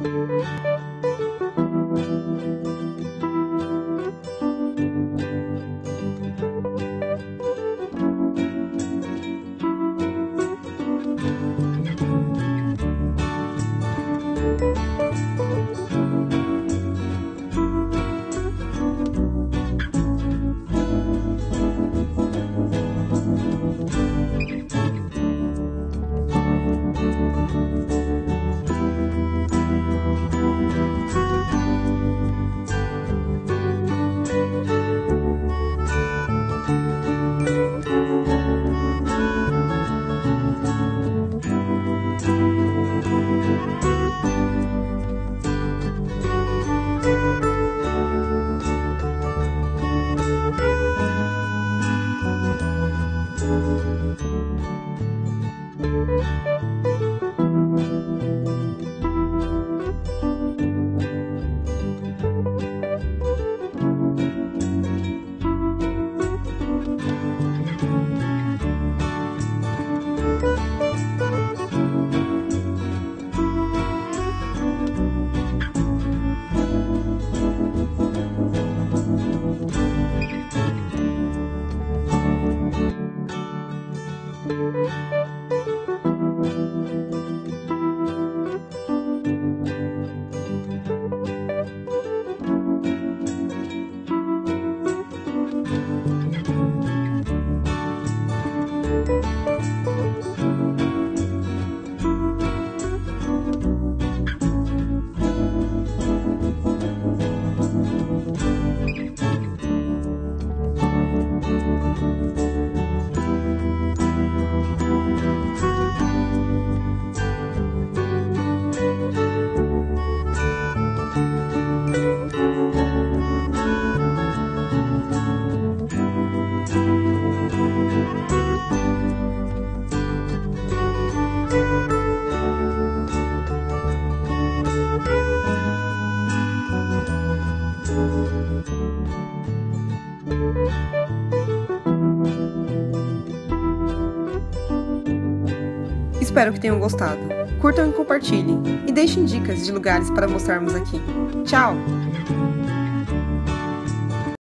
Música Música Espero que tenham gostado. Curtam e compartilhem. E deixem dicas de lugares para mostrarmos aqui. Tchau!